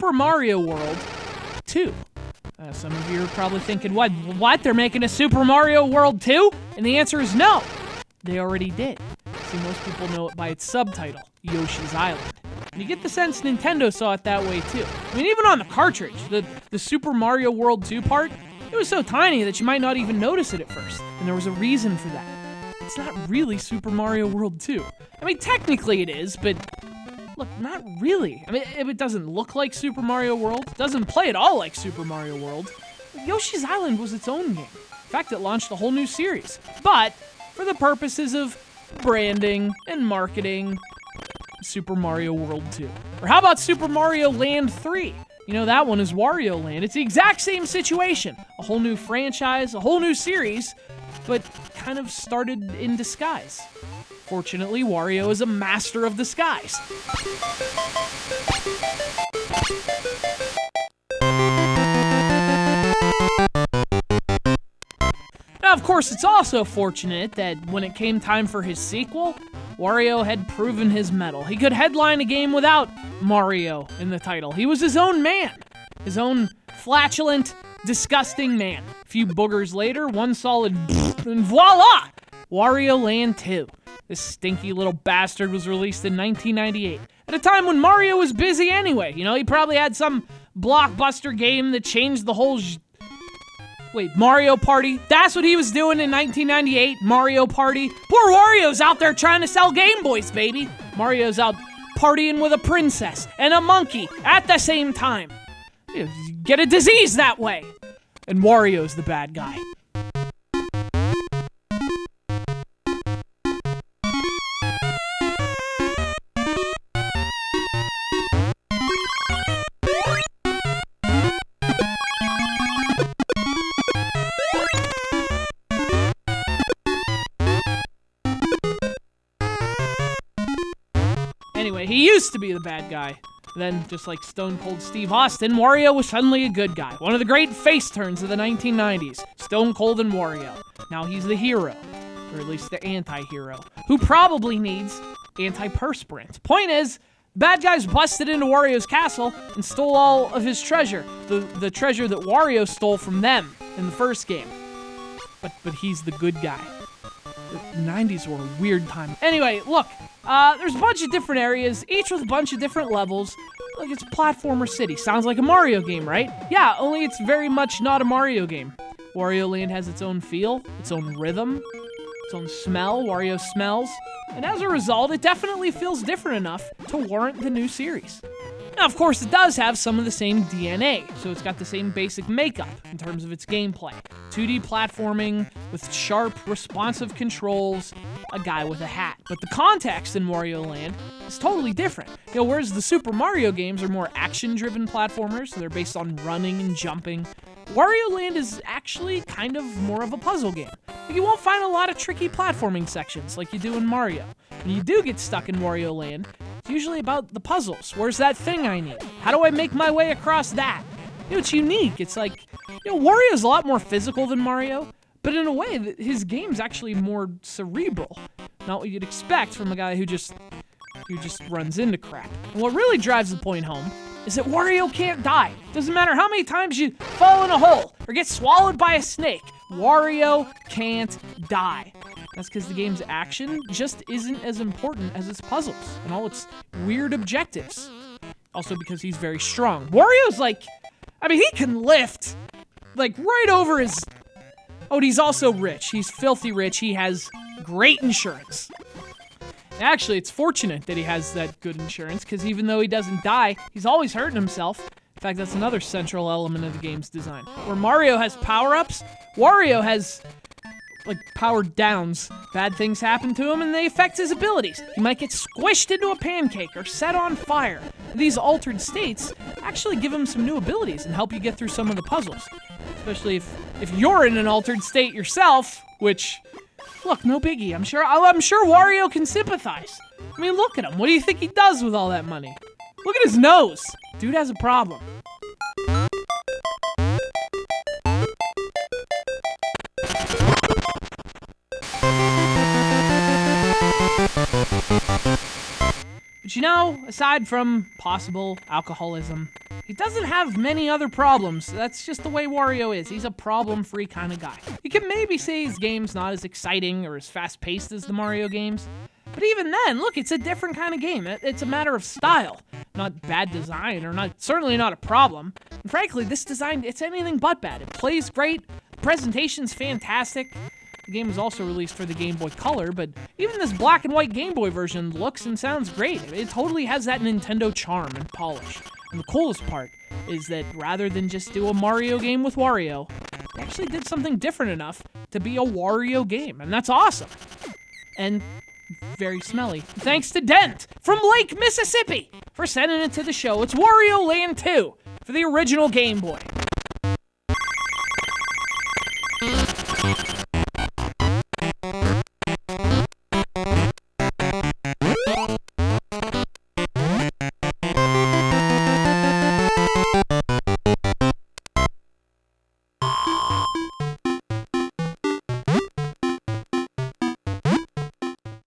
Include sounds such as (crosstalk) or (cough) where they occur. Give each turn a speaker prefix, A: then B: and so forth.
A: Super Mario World 2. Uh, some of you are probably thinking, what? What? They're making a Super Mario World 2? And the answer is no. They already did. See, most people know it by its subtitle, Yoshi's Island. And you get the sense Nintendo saw it that way too. I mean, even on the cartridge, the, the Super Mario World 2 part, it was so tiny that you might not even notice it at first. And there was a reason for that. It's not really Super Mario World 2. I mean, technically it is, but look, not really. I mean, if it doesn't look like Super Mario World, doesn't play at all like Super Mario World. Yoshi's Island was its own game. In fact, it launched a whole new series. But for the purposes of branding and marketing, Super Mario World 2. Or how about Super Mario Land 3? You know, that one is Wario Land. It's the exact same situation. A whole new franchise, a whole new series, but kind of started in disguise. Fortunately, Wario is a master of disguise. Now, of course, it's also fortunate that when it came time for his sequel, Wario had proven his mettle. He could headline a game without Mario in the title. He was his own man, his own flatulent, disgusting man. A few boogers later, one solid (laughs) and voila! Wario Land 2. This stinky little bastard was released in 1998, at a time when Mario was busy anyway. You know, he probably had some blockbuster game that changed the whole Wait, Mario Party? That's what he was doing in 1998? Mario Party? Poor Wario's out there trying to sell Game Boys, baby. Mario's out partying with a princess and a monkey at the same time. You get a disease that way. And Wario's the bad guy. He used to be the bad guy. Then, just like Stone Cold Steve Austin, Wario was suddenly a good guy. One of the great face turns of the 1990s. Stone Cold and Wario. Now he's the hero. Or at least the anti-hero. Who probably needs antiperspirant. Point is, bad guys busted into Wario's castle and stole all of his treasure. The, the treasure that Wario stole from them in the first game. But, but he's the good guy. The 90s were a weird time. Anyway, look, uh, there's a bunch of different areas, each with a bunch of different levels. Like it's platformer city. Sounds like a Mario game, right? Yeah, only it's very much not a Mario game. Wario Land has its own feel, its own rhythm, its own smell. Wario smells. And as a result, it definitely feels different enough to warrant the new series. Now, of course, it does have some of the same DNA, so it's got the same basic makeup in terms of its gameplay 2D platforming with sharp, responsive controls, a guy with a hat. But the context in Wario Land is totally different. You know, whereas the Super Mario games are more action driven platformers, so they're based on running and jumping, Wario Land is actually kind of more of a puzzle game. You won't find a lot of tricky platforming sections like you do in Mario. When you do get stuck in Wario Land, it's usually about the puzzles. Where's that thing I need? How do I make my way across that? You know, it's unique. It's like, you know, Wario's a lot more physical than Mario, but in a way, his game's actually more cerebral. Not what you'd expect from a guy who just who just runs into crap. And what really drives the point home is that Wario can't die. Doesn't matter how many times you fall in a hole or get swallowed by a snake, Wario can't die. That's because the game's action just isn't as important as its puzzles and all its weird objectives. Also because he's very strong. Wario's like, I mean, he can lift like right over his. Oh, and he's also rich. He's filthy rich. He has great insurance. Actually, it's fortunate that he has that good insurance because even though he doesn't die, he's always hurting himself. In fact, that's another central element of the game's design. Where Mario has power ups, Wario has like powered downs. Bad things happen to him and they affect his abilities. He might get squished into a pancake or set on fire. These altered states actually give him some new abilities and help you get through some of the puzzles. Especially if if you're in an altered state yourself, which look, no biggie. I'm sure I'm sure Wario can sympathize. I mean, look at him. What do you think he does with all that money? Look at his nose. Dude has a problem. But you know, aside from possible alcoholism, He doesn't have many other problems. That's just the way Wario is. He's a problem free kind of guy. You can maybe say his game's not as exciting or as fast paced as the Mario games. But even then, look, it's a different kind of game. It's a matter of style, not bad design, or not certainly not a problem. And frankly, this design, it's anything but bad. It plays great, presentation's fantastic. The game was also released for the Game Boy Color, but even this black and white Game Boy version looks and sounds great. It totally has that Nintendo charm and polish. And the coolest part is that rather than just do a Mario game with Wario, they actually did something different enough to be a Wario game, and that's awesome. And very smelly. Thanks to Dent from Lake Mississippi for sending it to the show. It's Wario Land 2 for the original Game Boy.